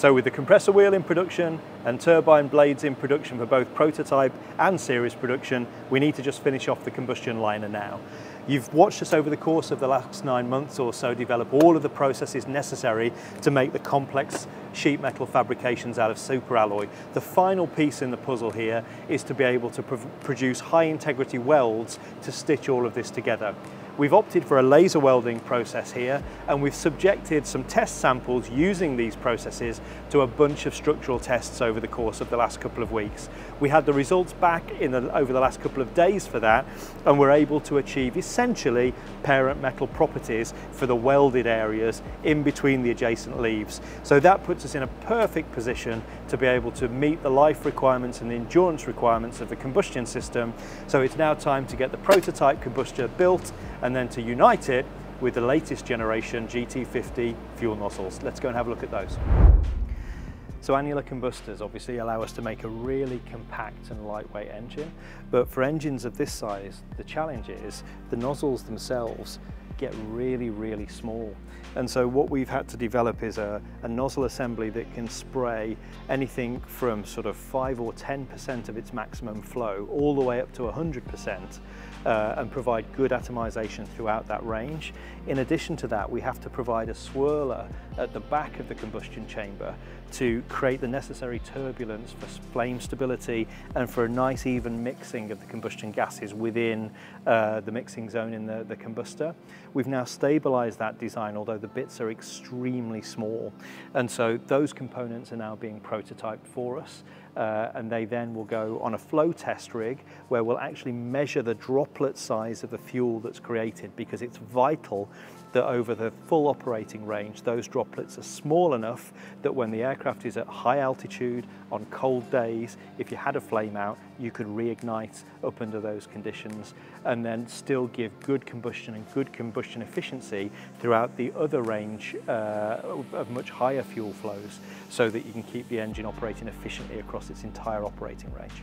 So with the compressor wheel in production and turbine blades in production for both prototype and series production, we need to just finish off the combustion liner now. You've watched us over the course of the last nine months or so develop all of the processes necessary to make the complex sheet metal fabrications out of superalloy. The final piece in the puzzle here is to be able to produce high integrity welds to stitch all of this together. We've opted for a laser welding process here and we've subjected some test samples using these processes to a bunch of structural tests over the course of the last couple of weeks. We had the results back in the, over the last couple of days for that and we're able to achieve essentially parent metal properties for the welded areas in between the adjacent leaves. So that puts us in a perfect position to be able to meet the life requirements and the endurance requirements of the combustion system. So it's now time to get the prototype combustor built and then to unite it with the latest generation GT50 fuel nozzles. Let's go and have a look at those. So annular combustors obviously allow us to make a really compact and lightweight engine, but for engines of this size, the challenge is the nozzles themselves get really, really small. And so what we've had to develop is a, a nozzle assembly that can spray anything from sort of 5 or 10% of its maximum flow all the way up to 100% uh, and provide good atomization throughout that range. In addition to that, we have to provide a swirler at the back of the combustion chamber to create the necessary turbulence for flame stability and for a nice even mixing of the combustion gases within uh, the mixing zone in the, the combustor. We've now stabilized that design, although the bits are extremely small. And so those components are now being prototyped for us uh, and they then will go on a flow test rig where we'll actually measure the droplet size of the fuel that's created because it's vital that over the full operating range, those droplets are small enough that when the aircraft is at high altitude, on cold days, if you had a flame out, you could reignite up under those conditions and then still give good combustion and good combustion efficiency throughout the other range uh, of much higher fuel flows so that you can keep the engine operating efficiently across its entire operating range.